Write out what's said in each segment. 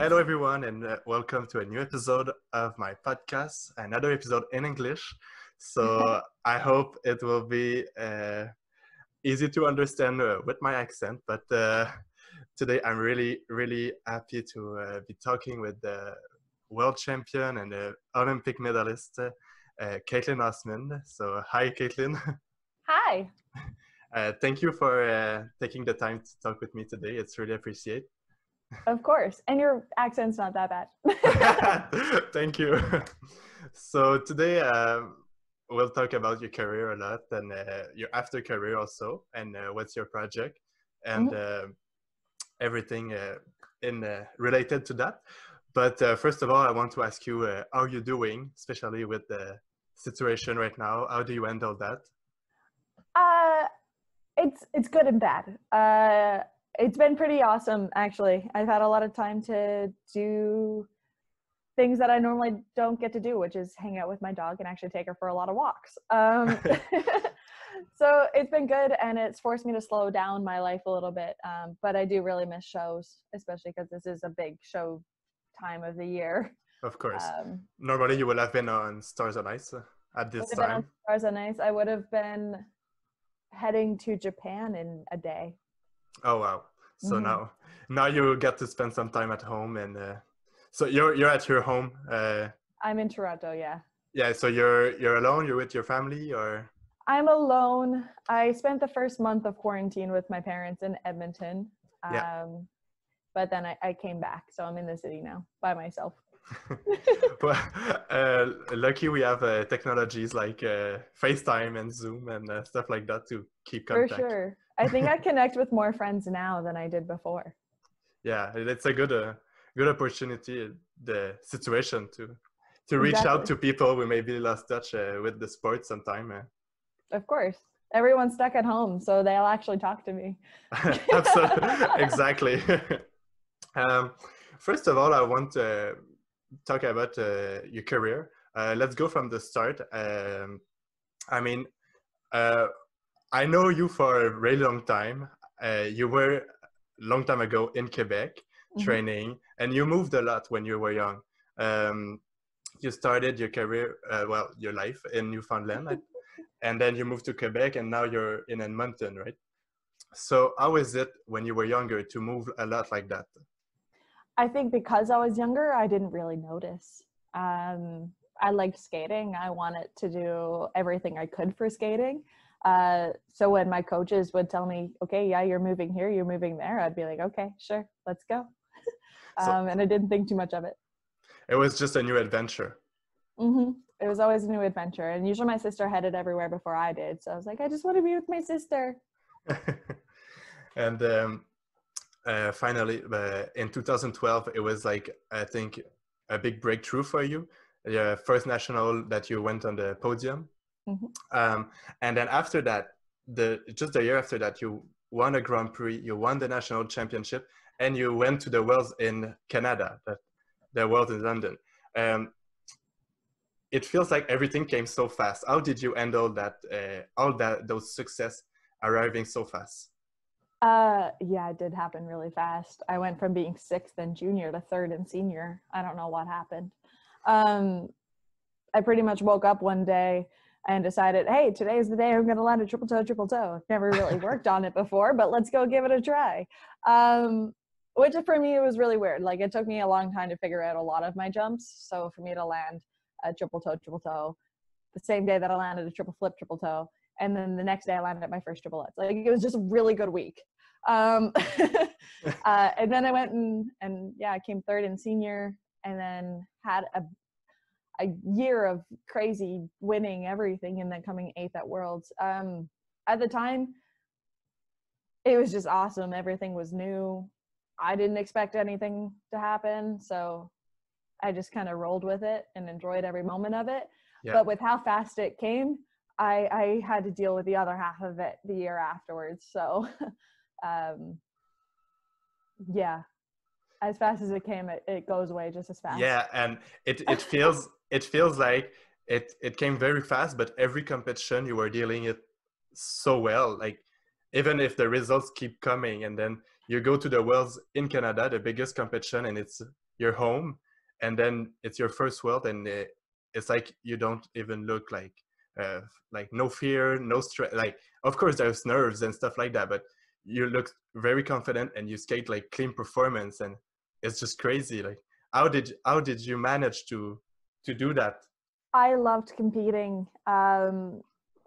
Hello, everyone, and uh, welcome to a new episode of my podcast, another episode in English. So I hope it will be uh, easy to understand uh, with my accent. But uh, today I'm really, really happy to uh, be talking with the world champion and the Olympic medalist, uh, Kaetlyn Osmond. So, hi, Kaetlyn. Hi. Uh, thank you for uh, taking the time to talk with me today. It's really appreciated. Of course. And your accent's not that bad. thank you. So today um, we'll talk about your career a lot and uh, your after career also, and uh, what's your project and mm-hmm. everything uh, in uh, related to that. But first of all, I want to ask you how you're doing, especially with the situation right now. How do you handle that? Uh, it's it's good and bad. Uh, it's been pretty awesome actually. I've had a lot of time to do things that I normally don't get to do, which is hang out with my dog and actually take her for a lot of walks. Um, so it's been good and it's forced me to slow down my life a little bit. Um, but I do really miss shows, especially because this is a big show time of the year. Of course. Um, Normally, you would have been on Stars on Ice at this time. Stars on Ice. I would have been heading to Japan in a day. Oh wow! So mm-hmm. now, now you get to spend some time at home, and uh, so you're you're at your home. Uh, I'm in Toronto. Yeah. Yeah. So you're you're alone. You're with your family, or? I'm alone. I spent the first month of quarantine with my parents in Edmonton. Um, yeah. But then I, I came back, so I'm in the city now by myself. well, uh, lucky we have uh, technologies like uh, FaceTime and Zoom and uh, stuff like that to keep contact. For sure. I think I connect with more friends now than I did before. Yeah, it's a good uh, good opportunity, the situation to to reach exactly. out to people who maybe lost touch uh, with the sport sometime. Of course. Everyone's stuck at home, so they'll actually talk to me. Exactly. um, first of all, I want to talk about uh, your career. Uh, let's go from the start. Um, I mean, uh, I know you for a really long time. Uh, you were a long time ago in Quebec mm-hmm. training, and you moved a lot when you were young. Um, you started your career, uh, well, your life in Newfoundland, and then you moved to Quebec, and now you're in Edmonton, right? So, how is it when you were younger to move a lot like that? I think because I was younger, I didn't really notice. Um, I liked skating. I wanted to do everything I could for skating. Uh, so when my coaches would tell me, okay, yeah, you're moving here, you're moving there, I'd be like, okay, sure, let's go. um, so, and I didn't think too much of it. It was just a new adventure. Mm-hmm. It was always a new adventure. And usually my sister headed everywhere before I did. So I was like, I just want to be with my sister. and um, uh, finally uh, in 2012 it was like i think a big breakthrough for you the first national that you went on the podium mm-hmm. um, and then after that the just a year after that you won a grand prix you won the national championship and you went to the worlds in canada the, the world in london um, it feels like everything came so fast how did you handle that uh, all that those success arriving so fast uh, yeah, it did happen really fast. I went from being sixth and junior to third and senior. I don't know what happened. Um, I pretty much woke up one day and decided, hey, today is the day I'm going to land a triple toe, triple toe. Never really worked on it before, but let's go give it a try. Um, which for me was really weird. Like it took me a long time to figure out a lot of my jumps. So for me to land a triple toe, triple toe, the same day that I landed a triple flip, triple toe, and then the next day I landed my first triple. Like it was just a really good week. Um, uh, and then I went and and yeah, I came third in senior, and then had a a year of crazy winning everything, and then coming eighth at Worlds. Um, at the time, it was just awesome. Everything was new. I didn't expect anything to happen, so I just kind of rolled with it and enjoyed every moment of it. Yeah. But with how fast it came, I, I had to deal with the other half of it the year afterwards. So, um, yeah, as fast as it came, it, it goes away just as fast. Yeah, and it it feels it feels like it it came very fast, but every competition you were dealing it so well. Like even if the results keep coming, and then you go to the Worlds in Canada, the biggest competition, and it's you're home and then it's your first world and it, it's like you don't even look like uh, like no fear no stress like of course there's nerves and stuff like that but you look very confident and you skate like clean performance and it's just crazy like how did how did you manage to to do that. I loved competing um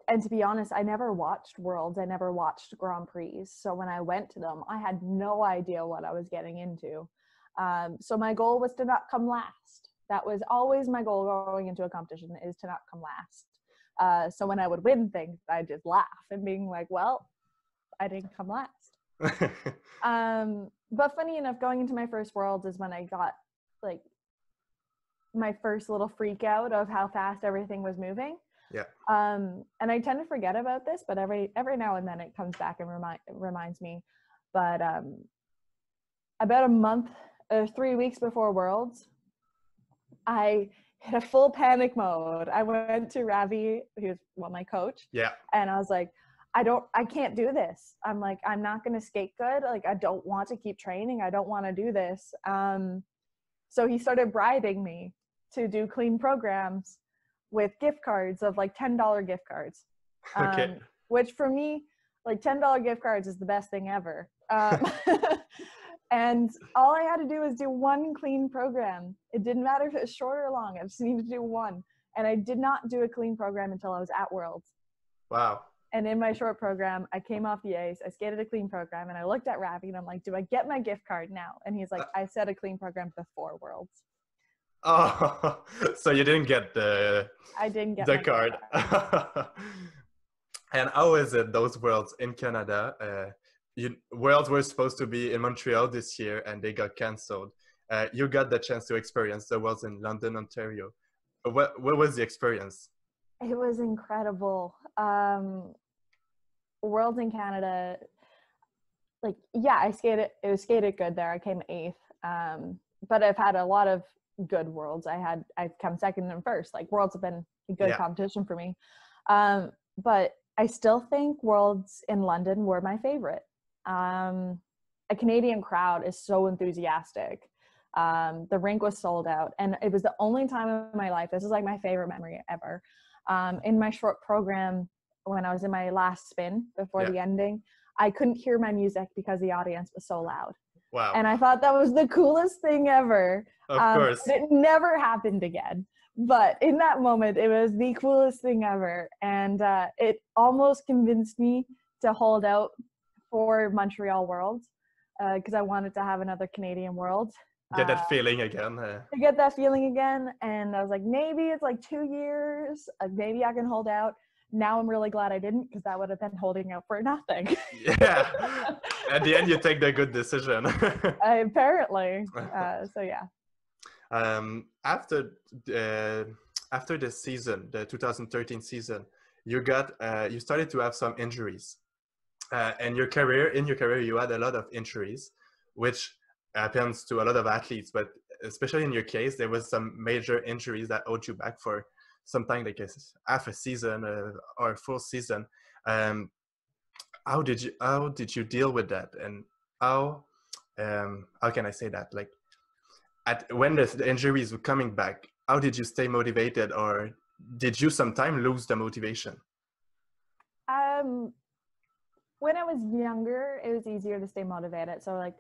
and to be honest i never watched worlds i never watched grand prix so when i went to them i had no idea what i was getting into. Um, so my goal was to not come last. That was always my goal going into a competition is to not come last. Uh, so when i would win things i just laugh and being like well i didn't come last. Um, but funny enough going into my first worlds is when i got like my first little freak out of how fast everything was moving yeah. Um, and I tend to forget about this, but every every now and then it comes back and remind reminds me. But um, about a month or three weeks before Worlds, I hit a full panic mode. I went to Ravi, who's well my coach. Yeah. And I was like, I don't, I can't do this. I'm like, I'm not going to skate good. Like, I don't want to keep training. I don't want to do this. Um, so he started bribing me to do clean programs with gift cards of like $10 gift cards. Um, okay. Which for me, like $10 gift cards is the best thing ever. Um, and all I had to do was do one clean program. It didn't matter if it was short or long. I just needed to do one. And I did not do a clean program until I was at Worlds. Wow. And in my short program, I came off the ice, I skated a clean program, and I looked at Ravi and I'm like, do I get my gift card now? And he's like, uh I set a clean program before Worlds. Oh, so you didn't get the I didn't get the card. and how is it those worlds in Canada? Uh, you, worlds were supposed to be in Montreal this year, and they got cancelled. Uh, you got the chance to experience the worlds in London, Ontario. What what was the experience? It was incredible. Um, worlds in Canada, like yeah, I skated. It was skated good there. I came eighth. Um, but I've had a lot of good worlds. I had I've come second and first. Like worlds have been a good yeah. competition for me. Um, but I still think worlds in London were my favorite. Um, a Canadian crowd is so enthusiastic. Um, the rink was sold out, and it was the only time in my life. This is like my favorite memory ever. Um, in my short program, when I was in my last spin before yeah. the ending, I couldn't hear my music because the audience was so loud. Wow. And I thought that was the coolest thing ever. Of um, course. It never happened again. But in that moment, it was the coolest thing ever. And uh, it almost convinced me to hold out for Montreal World because uh, I wanted to have another Canadian World. Get that uh, feeling again. To get that feeling again. And I was like, maybe it's like two years. Maybe I can hold out now I'm really glad I didn't because that would have been holding out for nothing. yeah. At the end, you take the good decision. apparently. Uh, so yeah. Um, after uh, after the season, the 2013 season, you got uh, you started to have some injuries, uh, and your career in your career you had a lot of injuries, which happens to a lot of athletes. But especially in your case, there was some major injuries that owed you back for something like a half a season uh, or a full season. Um, how did you how did you deal with that, and how um, how can I say that? Like, at when the, the injuries were coming back, how did you stay motivated, or did you sometime lose the motivation? Um, when I was younger, it was easier to stay motivated. So like,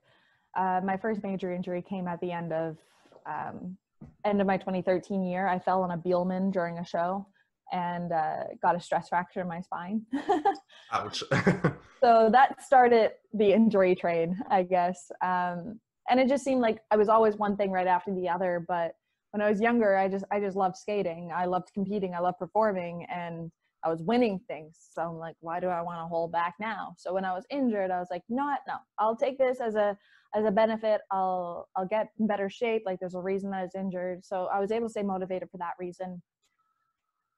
uh, my first major injury came at the end of um, end of my 2013 year, I fell on a Biellmann during a show and uh, got a stress fracture in my spine. Ouch. so that started the injury train, I guess. Um, and it just seemed like I was always one thing right after the other. But when I was younger, I just I just loved skating. I loved competing. I loved performing, and I was winning things. So I'm like, why do I want to hold back now? So when I was injured, I was like, not no, I'll take this as a as a benefit i'll i'll get in better shape like there's a reason that i was injured. So i was able to stay motivated for that reason.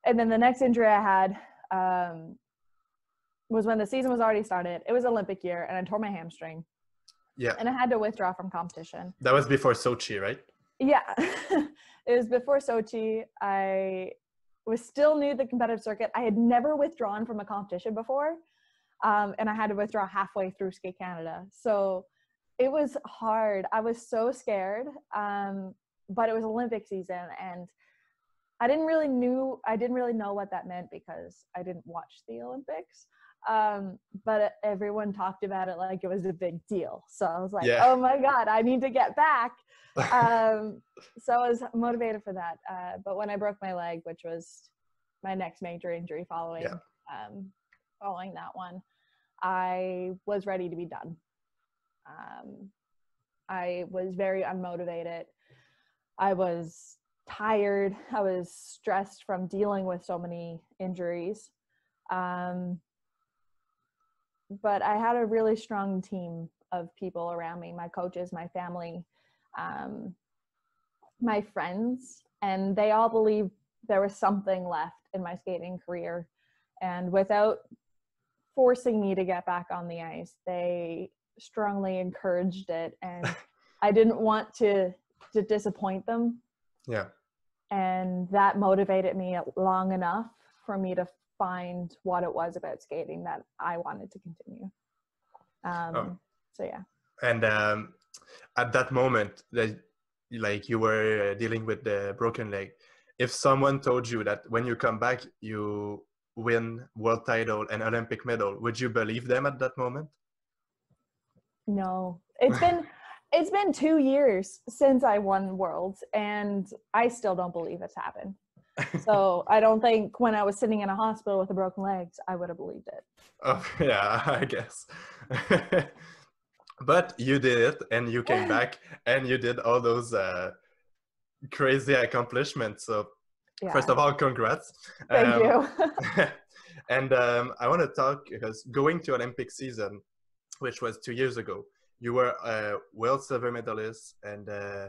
And then the next injury i had um, was when the season was already started. It was olympic year and i tore my hamstring. Yeah. And i had to withdraw from competition. That was before sochi right? Yeah. It was before sochi. I was still new to the competitive circuit. I had never withdrawn from a competition before um, and i had to withdraw halfway through skate canada. So it was hard. I was so scared. Um, but it was Olympic season and I didn't really knew I didn't really know what that meant because I didn't watch the Olympics. Um, but everyone talked about it like it was a big deal. So I was like, yeah. oh my God, I need to get back. um, so I was motivated for that. Uh, but when I broke my leg, which was my next major injury following yeah. um, following that one, I was ready to be done. Um, I was very unmotivated. I was tired. I was stressed from dealing with so many injuries. Um, but I had a really strong team of people around me my coaches, my family, um, my friends, and they all believed there was something left in my skating career. And without forcing me to get back on the ice, they strongly encouraged it. And I didn't want to to disappoint them yeah. And that motivated me long enough for me to find what it was about skating that I wanted to continue. Um, oh. So yeah. And um, at that moment, that like you were dealing with the broken leg, if someone told you that when you come back you win world title and Olympic medal, would you believe them at that moment? No, it's been it's been two years since I won Worlds, and I still don't believe it's happened. so I don't think when I was sitting in a hospital with a broken leg, I would have believed it. Oh yeah, I guess. but you did it, and you came back, and you did all those uh, crazy accomplishments. So yeah. first of all, congrats. Thank um, you. and um, I want to talk because going to Olympic season, which was two years ago, you were a world silver medalist and uh,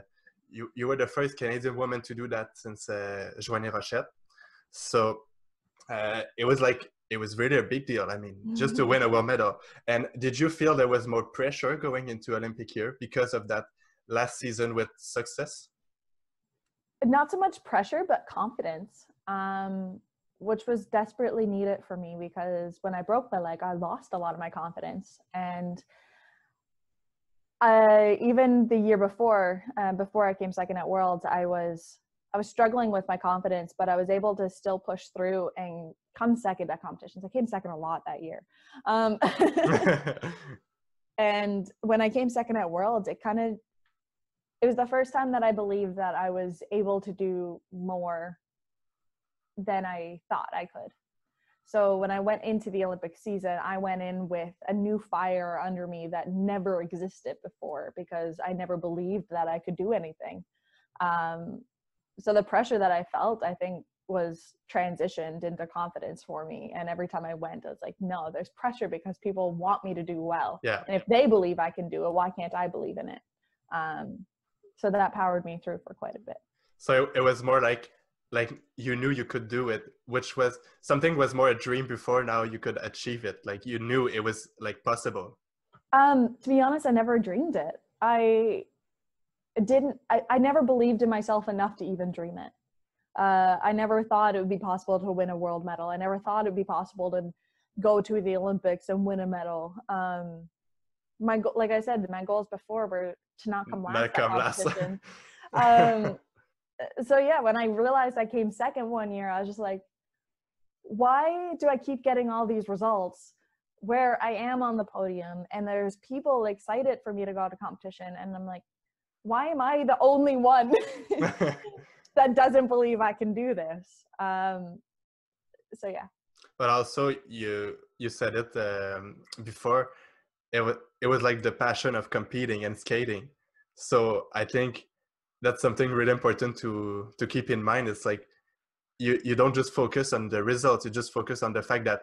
you, you were the first Canadian woman to do that since uh, Joannie Rochette. So uh, it was like, it was really a big deal. I mean, mm-hmm. just to win a world medal. And did you feel there was more pressure going into Olympic year because of that last season with success? Not so much pressure, but confidence, um, which was desperately needed for me because when I broke my leg, I lost a lot of my confidence. And I, even the year before, uh, before I came second at Worlds, I was I was struggling with my confidence, but I was able to still push through and come second at competitions. I came second a lot that year. Um, and when I came second at Worlds, it kind of it was the first time that I believed that I was able to do more than I thought I could. So when I went into the Olympic season, I went in with a new fire under me that never existed before because I never believed that I could do anything. Um, so the pressure that I felt, I think, was transitioned into confidence for me. And every time I went, I was like, no, there's pressure because people want me to do well. Yeah. And if they believe I can do it, why can't I believe in it? Um, so that powered me through for quite a bit. So it was more like like you knew you could do it which was something was more a dream before now you could achieve it. Like you knew it was like possible. Um to be honest i never dreamed it. I didn't i, I never believed in myself enough to even dream it. Uh, i never thought it would be possible to win a world medal. I never thought it would be possible to go to the olympics and win a medal. Um my like i said my goals before were to not come last not come last. Um so yeah, when I realized I came second one year, I was just like, why do I keep getting all these results where I am on the podium and there's people excited for me to go to competition and I'm like, why am I the only one that doesn't believe I can do this? Um, so yeah. But also, you you said it um, before. It was it was like the passion of competing and skating. So I think that's something really important to to keep in mind. It's like you you don't just focus on the results you just focus on the fact that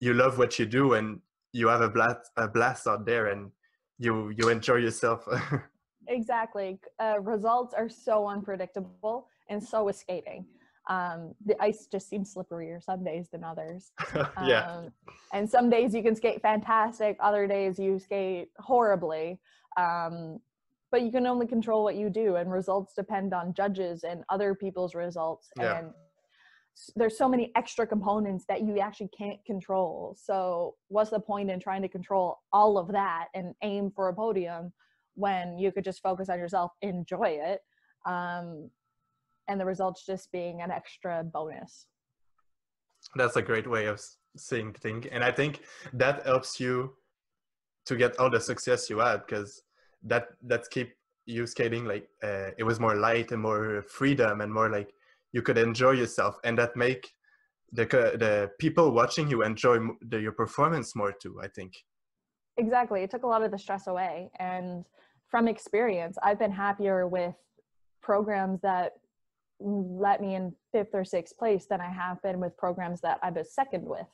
you love what you do and you have a blast a blast out there and you you enjoy yourself. Exactly. Uh, results are so unpredictable and so is skating um, the ice just seems slipperier some days than others. Yeah. Um, and some days you can skate fantastic other days you skate horribly. Um, but you can only control what you do and results depend on judges and other people's results yeah. and there's so many extra components that you actually can't control so what's the point in trying to control all of that and aim for a podium when you could just focus on yourself, enjoy it, um, and the results just being an extra bonus. That's a great way of seeing things, and I think that helps you to get all the success you had because that that keep you skating like uh, it was more light and more freedom and more like you could enjoy yourself. And that make the the people watching you enjoy the, your performance more too i think. Exactly. It took a lot of the stress away. And from experience i've been happier with programs that let me in fifth or sixth place than i have been with programs that i was second with.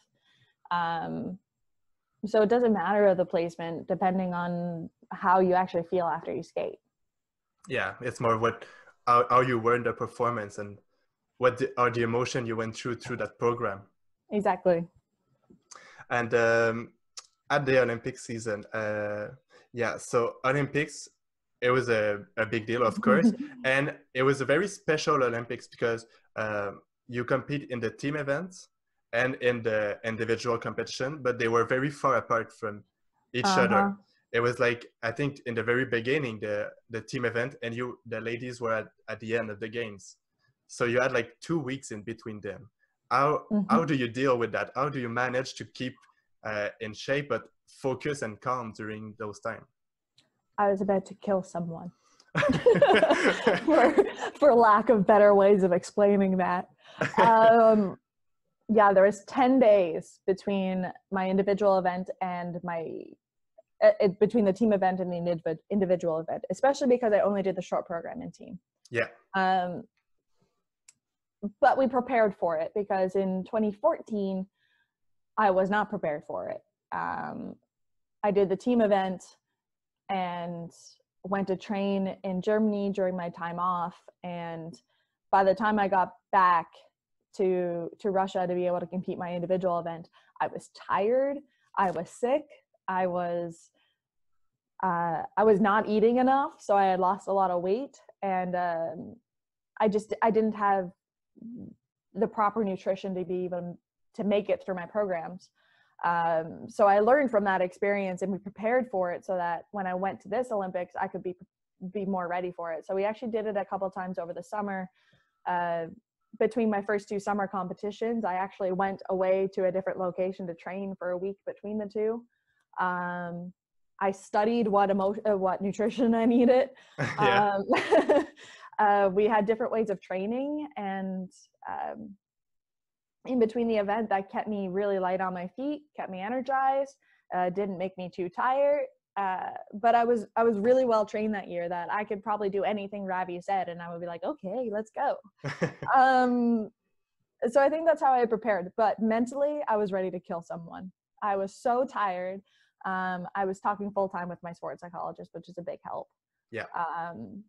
Um, so it doesn't matter of the placement depending on how you actually feel after you skate. Yeah it's more what how, how you were in the performance and what the, are the emotion you went through through that program. Exactly. And um, at the olympic season uh, yeah so olympics it was a, a big deal of course. And it was a very special olympics because um, you compete in the team events and in the individual competition but they were very far apart from each uh-huh. other it was like i think in the very beginning the the team event and you the ladies were at, at the end of the games. So you had like two weeks in between them. How mm-hmm. how do you deal with that? How do you manage to keep uh, in shape but focus and calm during those times i was about to kill someone. For, for lack of better ways of explaining that. Um, yeah there was 10 days between my individual event and my it, between the team event and the individual event especially because i only did the short program in team. Yeah. Um, but we prepared for it because in 2014 i was not prepared for it. Um, i did the team event and went to train in germany during my time off. And by the time i got back to to russia to be able to compete my individual event i was tired. I was sick. I was uh, i was not eating enough so i had lost a lot of weight and um, i just i didn't have the proper nutrition to be even to make it through my programs. Um, so I learned from that experience and we prepared for it so that when I went to this Olympics, I could be be more ready for it. So we actually did it a couple times over the summer. Uh, between my first two summer competitions, I actually went away to a different location to train for a week between the two. Um, I studied what emotion, uh, what nutrition I needed. um, uh, we had different ways of training and um, in between the event that kept me really light on my feet kept me energized uh, didn't make me too tired uh, but I was I was really well trained that year that I could probably do anything Ravi said and I would be like okay let's go. Um, so I think that's how I prepared but mentally I was ready to kill someone. I was so tired um, I was talking full time with my sports psychologist which is a big help yeah um,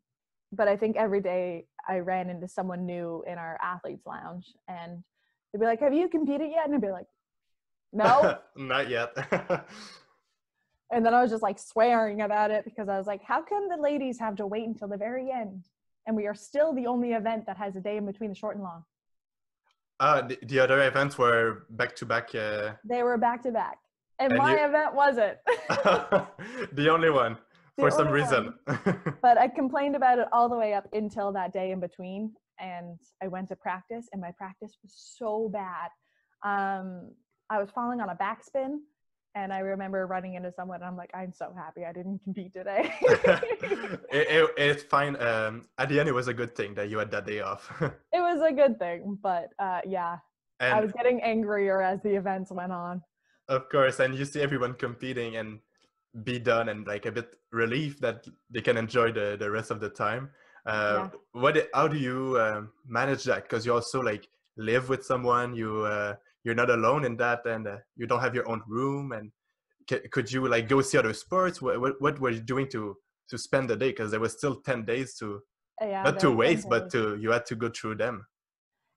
but I think every day I ran into someone new in our athletes lounge and they'd be like, Have you competed yet? And I'd be like, No. Not yet. and then I was just like swearing about it because I was like, How come the ladies have to wait until the very end? And we are still the only event that has a day in between the short and long. Uh, the, the other events were back to back. They were back to back. And, and my you... event wasn't. the only one for some reason. but I complained about it all the way up until that day in between. And I went to practice, and my practice was so bad. Um, I was falling on a backspin, and I remember running into someone, and I'm like, I'm so happy I didn't compete today. it, it, it's fine. Um, at the end, it was a good thing that you had that day off. it was a good thing, but uh, yeah, and I was getting angrier as the events went on. Of course, and you see everyone competing, and be done and like a bit relief that they can enjoy the, the rest of the time. Uh, yeah. what how do you uh, manage that? Because you also like live with someone you uh, you're not alone in that and uh, you don't have your own room and c- could you like go see other sports? What, what, what were you doing to to spend the day? Because there was still 10 days to yeah, not to waste but to you had to go through them.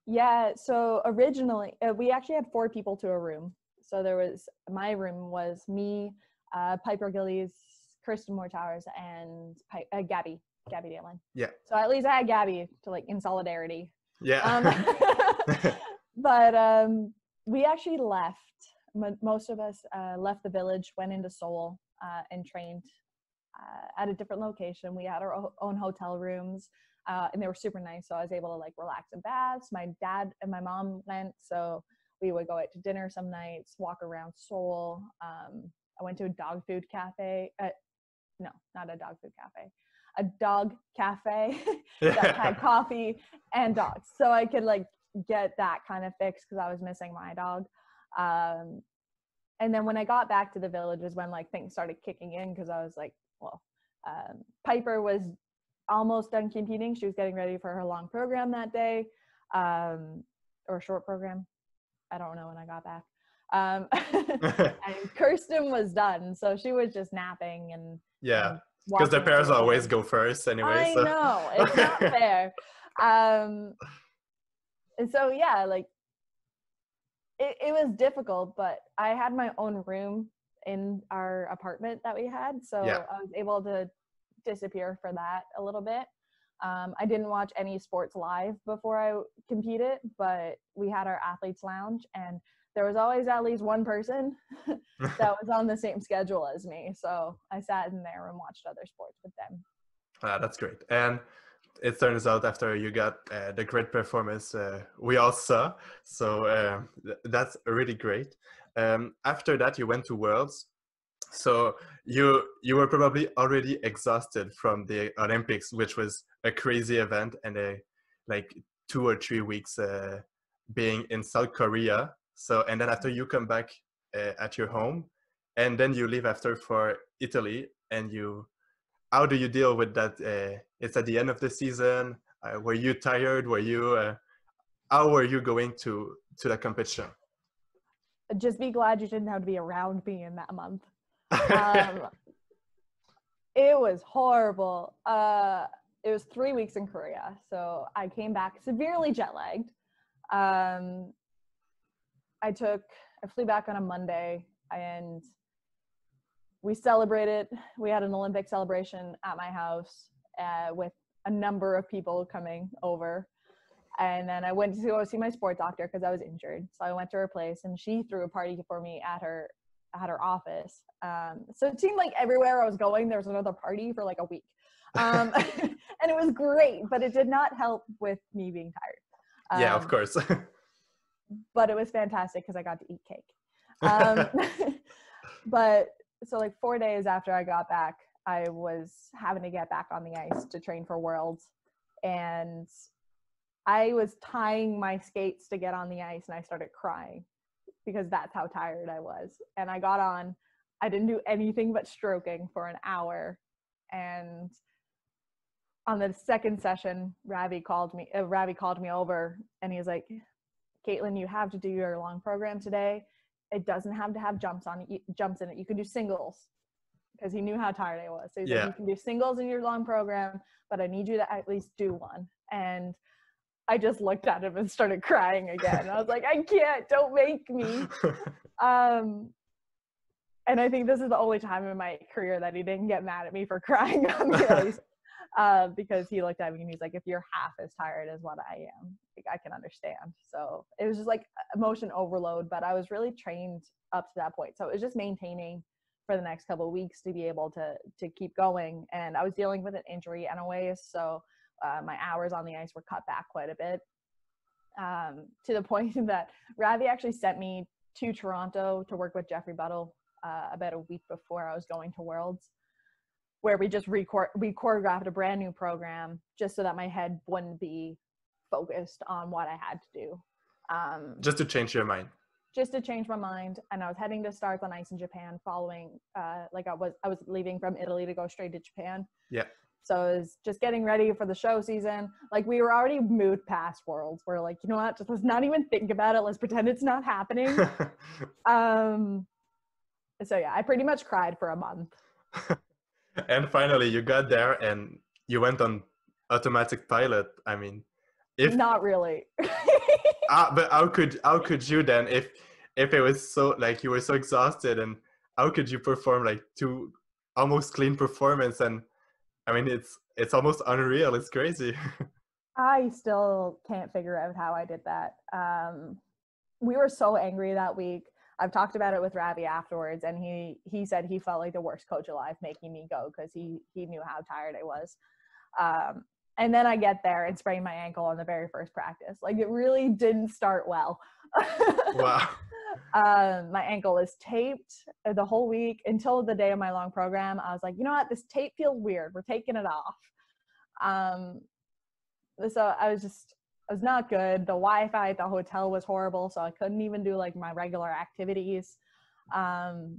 Yeah so originally uh, we actually had four people to a room so there was my room was me uh, Piper Gillies, Kirsten Moore Towers, and uh, Gabby, Gabby Daleman. Yeah. So at least I had Gabby to like in solidarity. Yeah. Um, but um, we actually left. Most of us uh, left the village, went into Seoul, uh, and trained uh, at a different location. We had our own hotel rooms, uh, and they were super nice. So I was able to like relax in baths. My dad and my mom went, so we would go out to dinner some nights, walk around Seoul. Um, I went to a dog food cafe. Uh, no, not a dog food cafe. A dog cafe that had coffee and dogs, so I could like get that kind of fix because I was missing my dog. Um, and then when I got back to the village is when like things started kicking in because I was like, well, um, Piper was almost done competing. She was getting ready for her long program that day, um, or short program. I don't know when I got back. Um, and Kirsten was done, so she was just napping and yeah, because the parents always go first anyway. I so. know it's not fair. Um, and so yeah, like it, it was difficult, but I had my own room in our apartment that we had, so yeah. I was able to disappear for that a little bit. Um, I didn't watch any sports live before I competed, but we had our athletes lounge, and there was always at least one person that was on the same schedule as me. So I sat in there and watched other sports with them. Ah, that's great. And it turns out after you got uh, the great performance uh, we all saw, so uh, th- that's really great. Um, after that, you went to Worlds. So you you were probably already exhausted from the Olympics, which was a crazy event and a like two or three weeks uh, being in South Korea. So and then after you come back uh, at your home, and then you leave after for Italy, and you how do you deal with that? Uh, it's at the end of the season. Uh, were you tired? Were you uh, how were you going to to the competition? Just be glad you didn't have to be around me in that month. Um, it was horrible. Uh, it was three weeks in Korea, so I came back severely jet lagged. Um, I took, I flew back on a Monday, and we celebrated. We had an Olympic celebration at my house uh, with a number of people coming over. And then I went to go see my sport doctor because I was injured. So I went to her place, and she threw a party for me at her at her office. Um, so it seemed like everywhere I was going, there was another party for like a week. Um, and it was great, but it did not help with me being tired. Um, yeah, of um, course. but it was fantastic because I got to eat cake. Um, but so, like, four days after I got back, I was having to get back on the ice to train for Worlds. And I was tying my skates to get on the ice and I started crying because that's how tired I was. And I got on, I didn't do anything but stroking for an hour. And on the second session, Ravi called me, uh, Ravi called me over and he was like, Kaetlyn, you have to do your long program today. It doesn't have to have jumps on it, jumps in it. You can do singles because he knew how tired I was. So he's yeah. like, you can do singles in your long program, but I need you to at least do one. And I just looked at him and started crying again. I was like, I can't, don't make me. Um, and I think this is the only time in my career that he didn't get mad at me for crying on the ice. Uh, because he looked at me and he's like, if you're half as tired as what I am, like, I can understand. So it was just like emotion overload, but I was really trained up to that point. So it was just maintaining for the next couple of weeks to be able to to keep going. And I was dealing with an injury anyways, so uh, my hours on the ice were cut back quite a bit um, to the point that Ravi actually sent me to Toronto to work with Jeffrey Buttle uh, about a week before I was going to Worlds, where we just re we choreographed a brand new program just so that my head wouldn't be focused on what I had to do. Um, just to change your mind. Just to change my mind, and I was heading to Stars on Ice in Japan. Following, uh, like I was, I was leaving from Italy to go straight to Japan. Yeah. So it was just getting ready for the show season. Like we were already moved past worlds. We're like, you know what? Just let's not even think about it. Let's pretend it's not happening. um so yeah, I pretty much cried for a month. and finally you got there and you went on automatic pilot. I mean if not really. uh, but how could how could you then if if it was so like you were so exhausted and how could you perform like two almost clean performance and I mean, it's it's almost unreal. It's crazy. I still can't figure out how I did that. Um, we were so angry that week. I've talked about it with Ravi afterwards, and he he said he felt like the worst coach alive making me go because he he knew how tired I was. Um, and then I get there and sprain my ankle on the very first practice. Like it really didn't start well. wow. um, my ankle is taped the whole week until the day of my long program. I was like, you know what, this tape feels weird. We're taking it off. Um, so I was just, I was not good. The Wi-Fi at the hotel was horrible, so I couldn't even do like my regular activities. Um,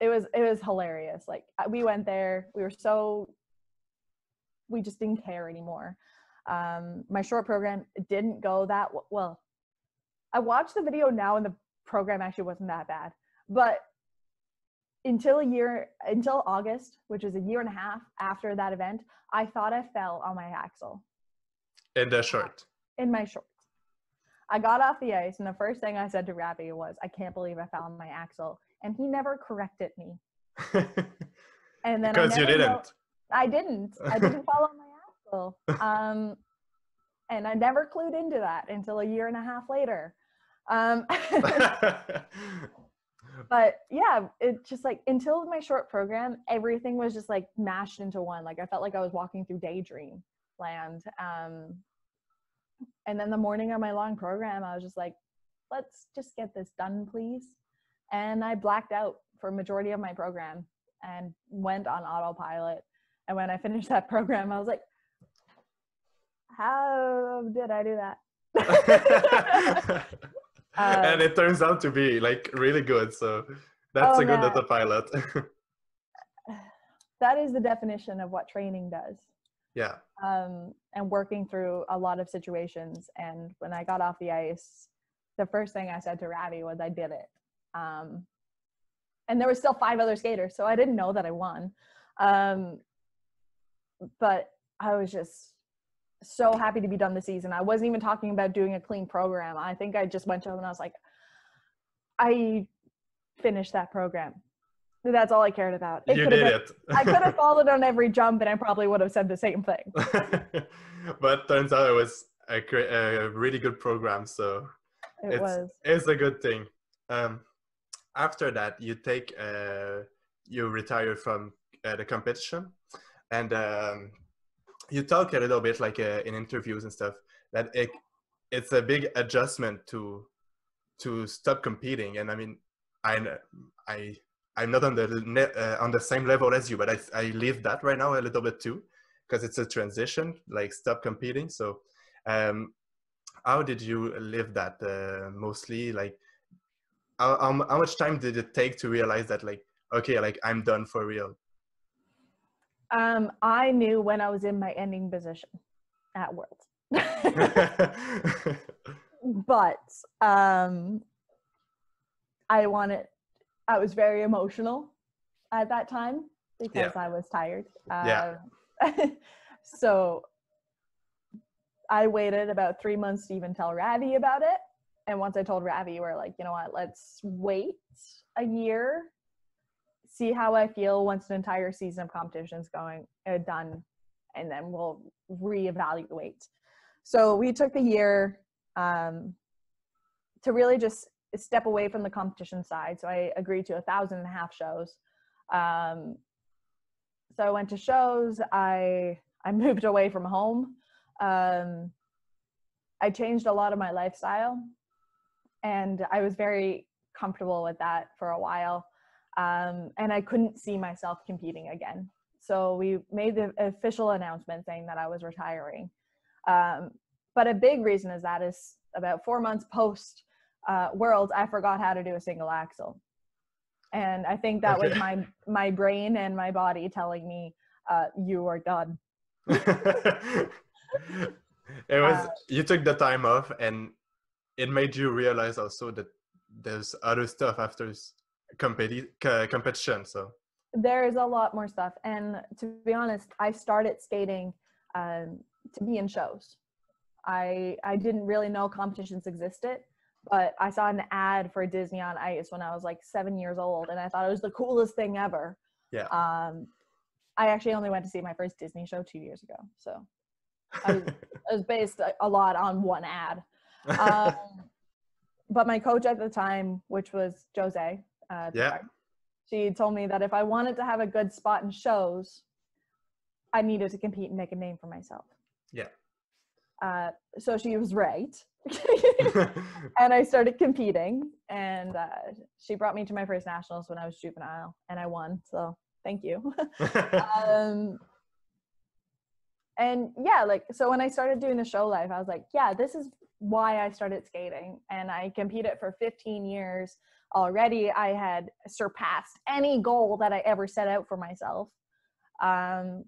it was it was hilarious. Like we went there, we were so we just didn't care anymore. Um, my short program didn't go that well. I watched the video now, and the program actually wasn't that bad, but until a year until August, which is a year and a half after that event, I thought I fell on my axle. In the short. In my short. I got off the ice, and the first thing I said to Ravi was, "I can't believe I fell on my axle," and he never corrected me. and then because you didn't. I didn't. I didn't fall on my axle. Um, and I never clued into that until a year and a half later. Um, but yeah, it just like until my short program, everything was just like mashed into one. Like I felt like I was walking through daydream land. Um, and then the morning of my long program, I was just like, let's just get this done, please. And I blacked out for majority of my program and went on autopilot. And when I finished that program, I was like, how did I do that? Um, and it turns out to be like really good. So that's oh, a good data pilot. that is the definition of what training does. Yeah. Um, and working through a lot of situations. And when I got off the ice, the first thing I said to Ravi was, I did it. Um, and there were still five other skaters, so I didn't know that I won. Um, but I was just so happy to be done the season. I wasn't even talking about doing a clean program. I think I just went to him and I was like, I finished that program. That's all I cared about. It you did been, it. I could have followed on every jump and I probably would have said the same thing. but turns out it was a, a really good program. So it it's, was. It's a good thing. Um, after that, you take, uh, you retire from uh, the competition and um, you talk a little bit like uh, in interviews and stuff that it, it's a big adjustment to to stop competing. And i mean i i i'm not on the uh, on the same level as you but i i live that right now a little bit too because it's a transition like stop competing. So um how did you live that uh, mostly? Like how, how much time did it take to realize that like okay like i'm done for real um, I knew when I was in my ending position at Worlds. but um, I wanted, I was very emotional at that time because yeah. I was tired. yeah. Um, so I waited about three months to even tell Ravi about it. And once I told Ravi, we're like, you know what, let's wait a year see how I feel once an entire season of competition is going uh, done, and then we'll reevaluate. So we took the year um, to really just step away from the competition side. So I agreed to a thousand and a half shows. Um, so I went to shows. I I moved away from home. Um, I changed a lot of my lifestyle, and I was very comfortable with that for a while um, and I couldn't see myself competing again. So we made the official announcement saying that I was retiring. Um, but a big reason is that is about four months post uh, Worlds, I forgot how to do a single axle, and I think that okay. was my my brain and my body telling me, uh, "You are done." it was uh, you took the time off, and it made you realize also that there's other stuff after competi- competition so. There's a lot more stuff and to be honest i started skating um, to be in shows. I i didn't really know competitions existed but i saw an ad for disney on ice when i was like seven years old and i thought it was the coolest thing ever. Yeah. Um i actually only went to see my first disney show two years ago so i was, was based a, a lot on one ad. Um, but my coach at the time, which was Jose, uh, Yeah. she told me that if I wanted to have a good spot in shows, I needed to compete and make a name for myself. Yeah. Uh, so she was right. and I started competing, and uh, she brought me to my first nationals when I was juvenile, and I won. So thank you. um, and yeah, like so when I started doing the show life, I was like, yeah, this is why I started skating, and I competed for 15 years already. I had surpassed any goal that I ever set out for myself. Um,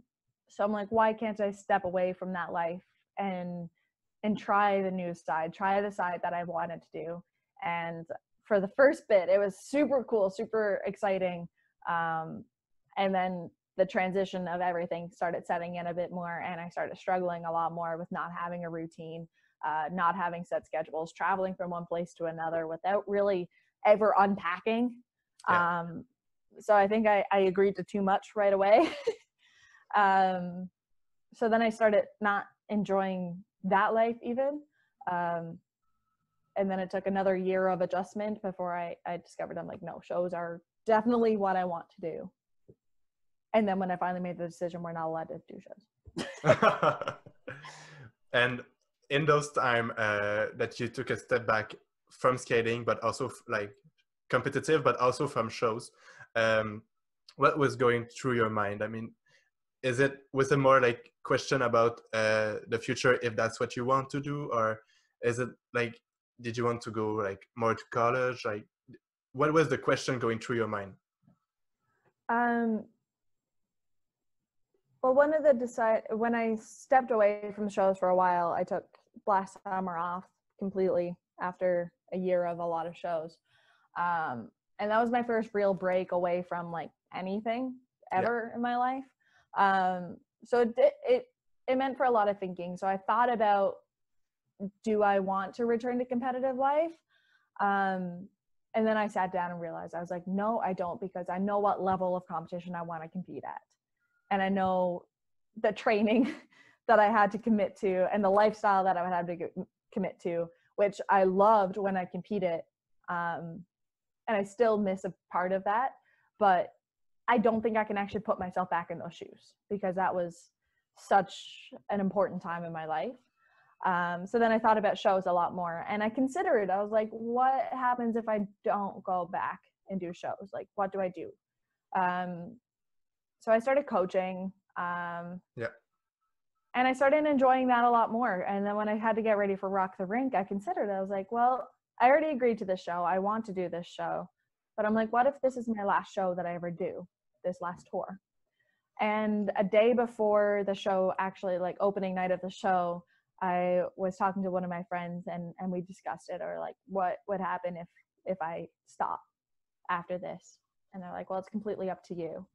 so I'm like, why can't I step away from that life and and try the new side, try the side that I wanted to do. And for the first bit, it was super cool, super exciting. Um, and then the transition of everything started setting in a bit more, and I started struggling a lot more with not having a routine, uh, not having set schedules, traveling from one place to another without really ever unpacking. Yeah. Um, so I think I, I agreed to too much right away. um, so then I started not enjoying that life even. Um, and then it took another year of adjustment before I, I discovered I'm like, no, shows are definitely what I want to do. And then when I finally made the decision, we're not allowed to do shows. and in those time uh, that you took a step back from skating, but also like competitive, but also from shows, um, what was going through your mind? I mean, is it was it more like question about uh, the future if that's what you want to do, or is it like did you want to go like more to college? Like, what was the question going through your mind? Um, well, one of the decide when I stepped away from shows for a while, I took last summer off completely after a year of a lot of shows, um, and that was my first real break away from like anything Yeah. ever in my life. Um, so it, it it meant for a lot of thinking. So I thought about, do I want to return to competitive life? Um, and then I sat down and realized I was like, no, I don't, because I know what level of competition I want to compete at. And I know the training that I had to commit to and the lifestyle that I would have to commit to, which I loved when I competed. Um, and I still miss a part of that. But I don't think I can actually put myself back in those shoes because that was such an important time in my life. Um, so then I thought about shows a lot more and I considered, I was like, what happens if I don't go back and do shows? Like, what do I do? Um, so I started coaching. Um, Yeah. And I started enjoying that a lot more. And then when I had to get ready for Rock the Rink, I considered, I was like, well, I already agreed to this show. I want to do this show. But I'm like, what if this is my last show that I ever do, this last tour? And a day before the show, actually, like opening night of the show, I was talking to one of my friends and, and we discussed it or like what would happen if if I stop after this. And they're like, well, it's completely up to you.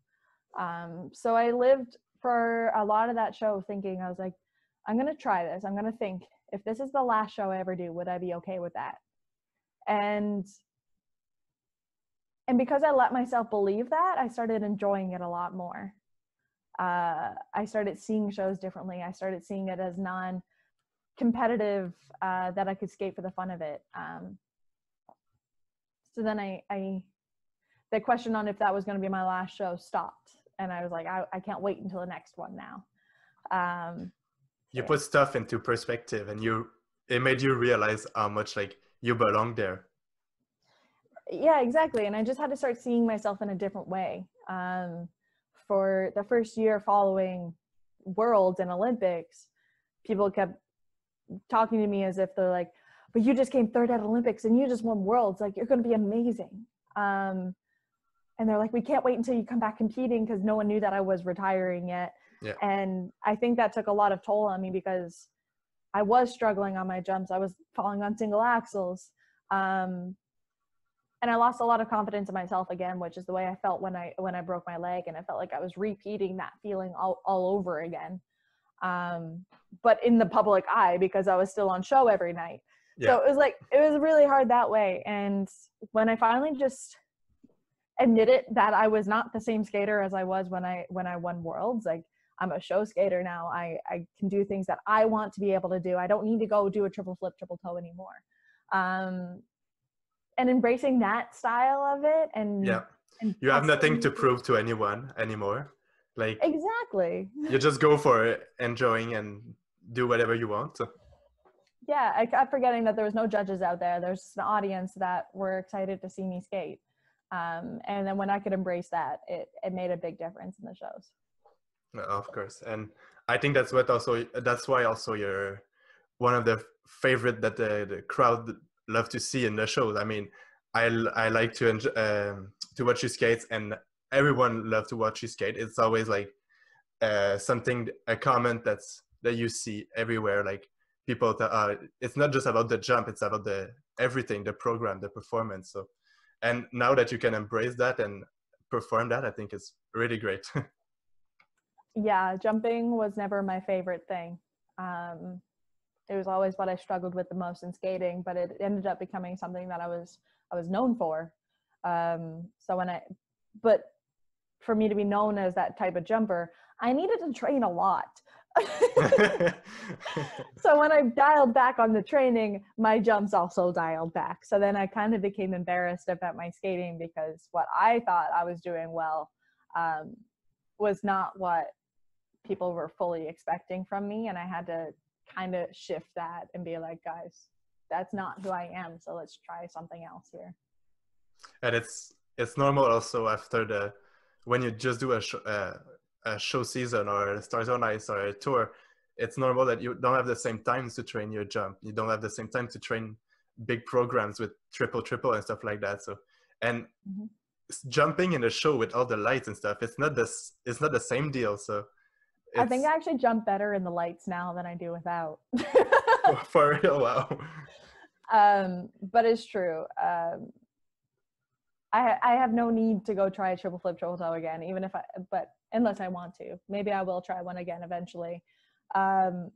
Um, so I lived for a lot of that show thinking, I was like, I'm going to try this. I'm going to think if this is the last show I ever do, would I be okay with that? And and because I let myself believe that, I started enjoying it a lot more. Uh, I started seeing shows differently. I started seeing it as non competitive uh, that I could skate for the fun of it. Um, so then I, I, the question on if that was going to be my last show stopped, and I was like, I, I can't wait until the next one now. Um, You put stuff into perspective, and you it made you realize how much like you belong there. yeah exactly and i just had to start seeing myself in a different way um, for the first year following worlds and olympics people kept talking to me as if they're like but you just came third at olympics and you just won worlds like you're going to be amazing um, and they're like we can't wait until you come back competing because no one knew that i was retiring yet Yeah. and i think that took a lot of toll on me because i was struggling on my jumps i was falling on single axels um, and I lost a lot of confidence in myself again, which is the way I felt when I when I broke my leg, and I felt like I was repeating that feeling all all over again, um, but in the public eye because I was still on show every night. Yeah. So it was like it was really hard that way. And when I finally just admitted that I was not the same skater as I was when I when I won worlds, like I'm a show skater now. I I can do things that I want to be able to do. I don't need to go do a triple flip, triple toe anymore. Um, and embracing that style of it and yeah. and you have nothing to prove to anyone anymore. Like exactly. you just go for it, enjoying and do whatever you want. Yeah i kept forgetting that there was no judges out there. There's an audience that were excited to see me skate um, and then when i could embrace that it, it made a big difference in the shows. Of course. And i think that's what also that's why also you're one of the favorite that the, the crowd love to see in the shows. I mean I, I like to enjoy, um, to watch you skate and everyone love to watch you skate. It's always like uh, something a comment that's that you see everywhere. Like people that uh, it's not just about the jump it's about the everything the program the performance. So and now that you can embrace that and perform that i think it's really great. Yeah jumping was never my favorite thing. Um, it was always what i struggled with the most in skating but it ended up becoming something that i was i was known for. Um, so when i but for me to be known as that type of jumper i needed to train a lot so when i dialed back on the training my jumps also dialed back. So then i kind of became embarrassed about my skating because what i thought i was doing well um, was not what people were fully expecting from me and i had to kind of shift that and be like guys that's not who i am so let's try something else here. And it's it's normal also after the when you just do a, sh- uh, a show season or a stars on ice or a tour it's normal that you don't have the same times to train your jump. You don't have the same time to train big programs with triple triple and stuff like that. So and Mhm. jumping in a show with all the lights and stuff it's not this it's not the same deal. So i think i actually jump better in the lights now than i do without. For real? Wow. Um, but it's true. Um, I I have no need to go try a triple flip triple toe again, even if I but unless I want to. Maybe I will try one again eventually. Um,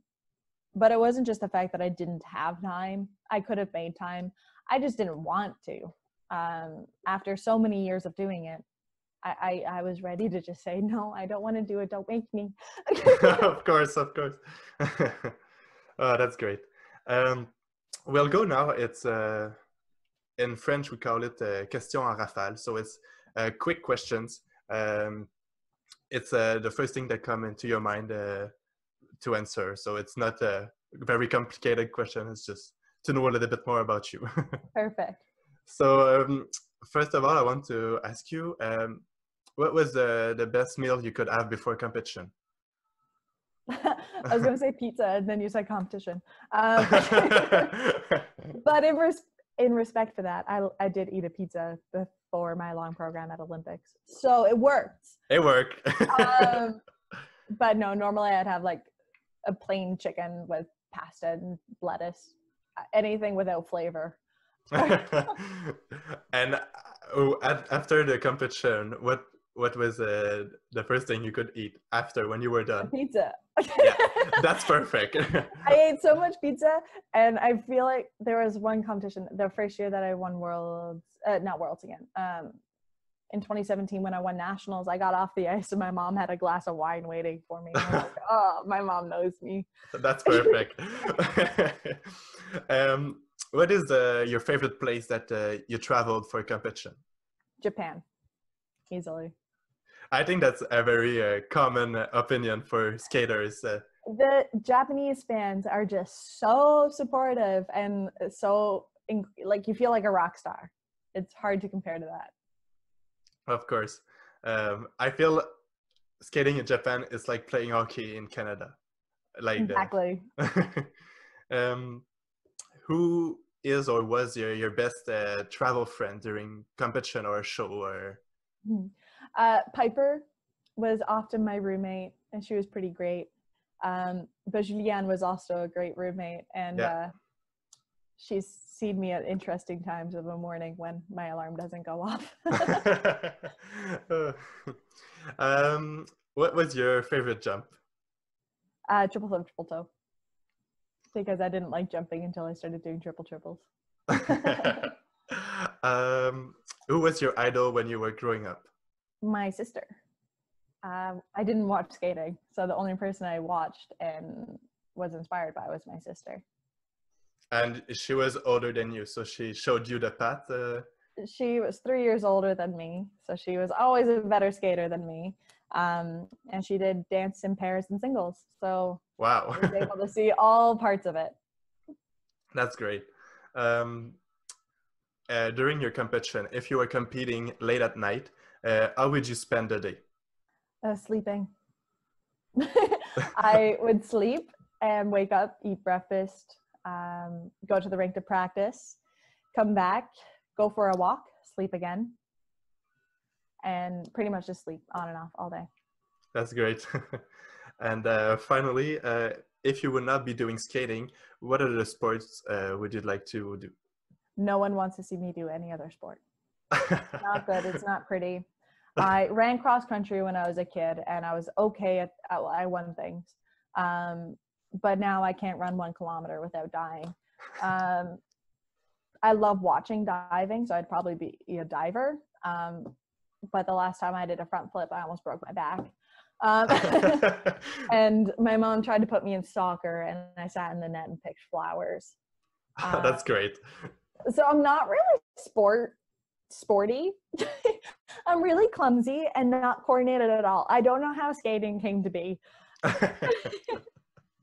but it wasn't just the fact that I didn't have time. I could have made time. I just didn't want to. Um, after so many years of doing it, I, I, I was ready to just say, no, I don't want to do it. Don't make me. of course, of course. oh, that's great. Um, we'll go now. It's uh, in French we call it uh, question en rafale. So it's uh, quick questions. Um, it's uh, the first thing that come into your mind uh, to answer. So it's not a very complicated question. It's just to know a little bit more about you. Perfect. so um, first of all, I want to ask you, um, what was the, the best meal you could have before competition? I was going to say pizza, and then you said competition. Um, but in, res- in respect for that, I, I did eat a pizza before my long program at Olympics. So it worked. it worked. Um, but no, normally I'd have like a plain chicken with pasta and lettuce, anything without flavor. and uh, oh, after the competition, what what was uh, the first thing you could eat after when you were done? Pizza. Yeah, That's perfect. I ate so much pizza, and I feel like there was one competition, the first year that I won worlds, uh, not worlds again. Um, in 2017, when I won nationals, I got off the ice, and my mom had a glass of wine waiting for me. And I was like, oh, my mom knows me. That's perfect. um, what is uh, your favorite place that uh, you traveled for a competition? Japan, easily. I think that's a very uh, common uh, opinion for skaters. Uh, The Japanese fans are just so supportive and so like you feel like a rock star. It's hard to compare to that. of course, um, I feel skating in Japan is like playing hockey in Canada. Like Exactly. um, who is or was your, your best uh, travel friend during competition or show or Uh, Piper was often my roommate, and she was pretty great. Um, but Julianne was also a great roommate, and Yeah. uh, she's seen me at interesting times of the morning when my alarm doesn't go off. um, what was your favorite jump? uh, triple flip, triple toe, because I didn't like jumping until I started doing triple triples. um, who was your idol when you were growing up? My sister. Um, I didn't watch skating, so the only person I watched and was inspired by was my sister. And she was older than you, so she showed you the path. Uh... She was three years older than me, so she was always a better skater than me. Um, and she did dance in pairs and singles, so wow, I was able to see all parts of it. That's great. Um, uh, during your competition, if you were competing late at night, uh, how would you spend a day? Uh, sleeping. I would sleep and wake up, eat breakfast, um, go to the rink to practice, come back, go for a walk, sleep again, and pretty much just sleep on and off all day. That's great. and uh, finally, uh, if you would not be doing skating, what other sports uh, would you like to do? No one wants to see me do any other sport. not good. It's not pretty. I ran cross country when I was a kid, and I was okay at. I won things, um, but now I can't run one kilometer without dying. Um, I love watching diving, so I'd probably be a diver. Um, but the last time I did a front flip, I almost broke my back. Um, and my mom tried to put me in soccer, and I sat in the net and picked flowers. Uh, That's great. So I'm not really sport sporty. I'm really clumsy and not coordinated at all. I don't know how skating came to be.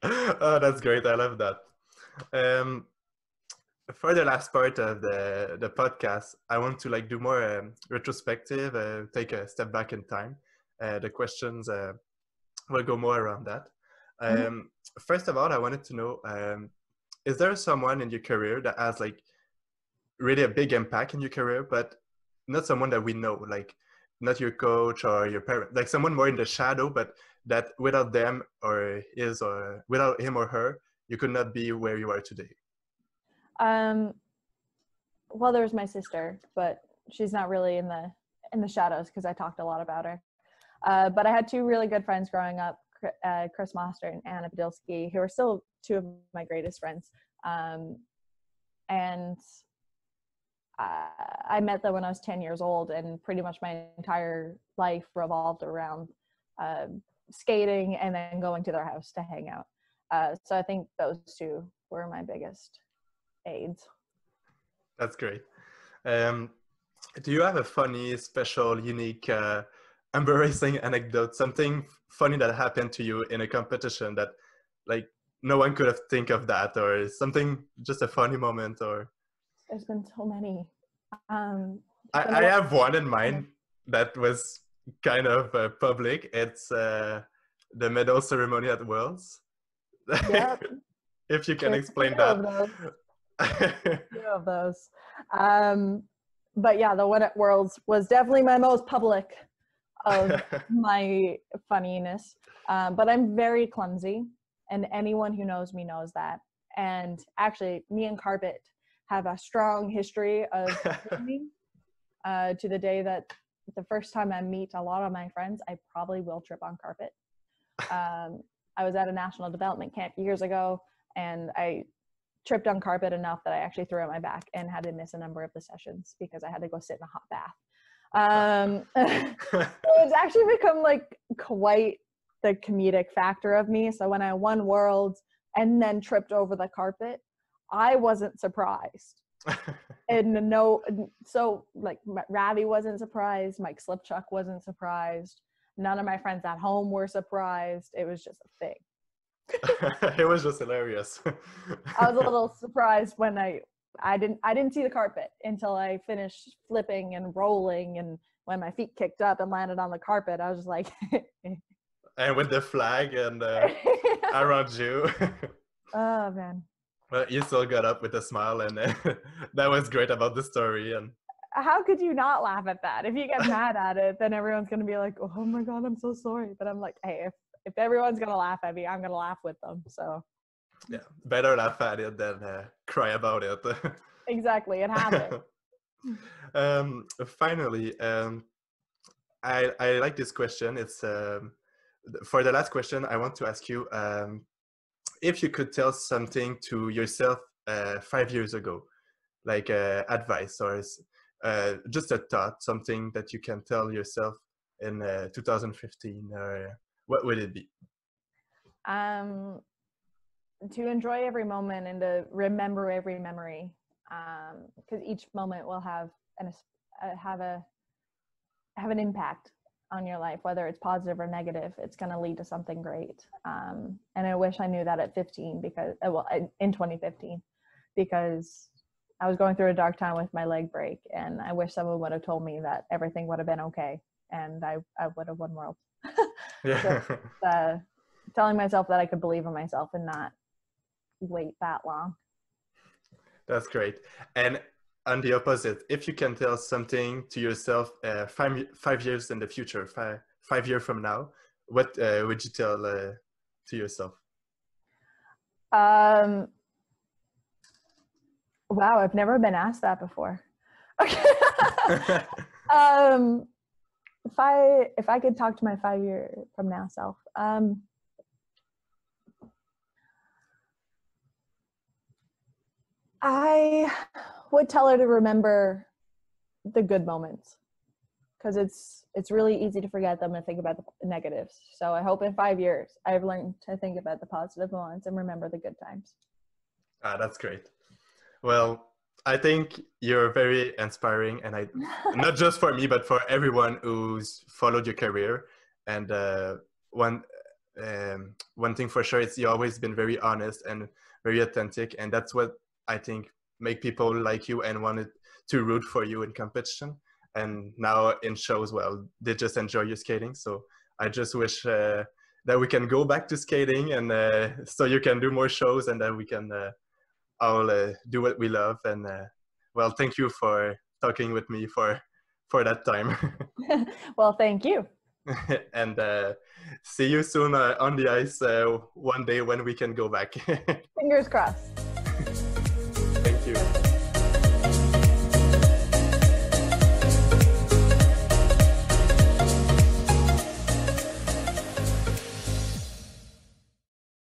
oh, that's great. I love that. Um, for the last part of the the podcast, I want to like do more um, retrospective, uh, take a step back in time. Uh, the questions uh, will go more around that. Mm-hmm. Um, mm-hmm. First of all, I wanted to know: um, Is there someone in your career that has like really a big impact in your career, but not someone that we know, like not your coach or your parent, like someone more in the shadow, but that without them or his or without him or her, you could not be where you are today? Um, well, there's my sister, but she's not really in the in the shadows because I talked a lot about her. Uh, but I had two really good friends growing up, uh, Chris Moster and Anna Podilski, who are still two of my greatest friends. Um, and I met them when I was 10 years old, and pretty much my entire life revolved around uh, skating and then going to their house to hang out. Uh, so I think those two were my biggest aids. That's great. Um, do you have a funny, special, unique, uh, embarrassing anecdote? Something funny that happened to you in a competition that, like, no one could have think of that, or something just a funny moment, or there's been so many. Um, I, I have one in mind that was kind of uh, public. It's uh, the medal ceremony at Worlds. Yep. if you can There's explain that. two of those. Um, but yeah, the one at Worlds was definitely my most public of my funniness. Um, but I'm very clumsy, and anyone who knows me knows that. And actually, me and Carpet have a strong history of uh, to the day that the first time I meet a lot of my friends, I probably will trip on carpet. Um, I was at a national development camp years ago, and I tripped on carpet enough that I actually threw out my back and had to miss a number of the sessions because I had to go sit in a hot bath. Um, so it's actually become like quite the comedic factor of me. So when I won worlds and then tripped over the carpet, I wasn't surprised. and no, so like Ravi wasn't surprised. Mike Slipchuk wasn't surprised. None of my friends at home were surprised. It was just a thing. it was just hilarious. I was a little surprised when I I didn't I didn't see the carpet until I finished flipping and rolling and when my feet kicked up and landed on the carpet, I was just like and with the flag and uh, around you. oh man. But you still got up with a smile, and that was great about the story. And how could you not laugh at that? If you get mad at it, then everyone's gonna be like, "Oh my god, I'm so sorry." But I'm like, hey, if if everyone's gonna laugh at me, I'm gonna laugh with them. So yeah, better laugh at it than uh, cry about it. exactly, it happened. um, finally, um, I I like this question. It's um, for the last question. I want to ask you um, if you could tell something to yourself uh, five years ago, like uh, advice or uh, just a thought, something that you can tell yourself in uh, 2015, or what would it be? Um, to enjoy every moment and to remember every memory because um, each moment will have an uh, have a have an impact on your life whether it's positive or negative it's going to lead to something great. Um, and i wish i knew that at 15 because uh, well in 2015 because i was going through a dark time with my leg break and i wish someone would have told me that everything would have been okay and i, I would have won world. Yeah. so, uh, telling myself that i could believe in myself and not wait that long. That's great. And on the opposite, if you can tell something to yourself uh, five, five years in the future, five, five years from now, what uh, would you tell uh, to yourself? Um, wow, I've never been asked that before. Okay. um, if I if I could talk to my five year from now self, um, I would tell her to remember the good moments because it's it's really easy to forget them and think about the negatives. So I hope in five years I've learned to think about the positive moments and remember the good times. Ah, that's great. Well, I think you're very inspiring, and I not just for me, but for everyone who's followed your career. And uh, one um, one thing for sure is you always been very honest and very authentic, and that's what I think make people like you and wanted to root for you in competition. And now in shows, well, they just enjoy your skating. So I just wish uh, that we can go back to skating and uh, so you can do more shows and then we can uh, all uh, do what we love. And uh, well, thank you for talking with me for for that time. well, thank you. and uh, see you soon on the ice one day when we can go back. Fingers crossed. Thank you.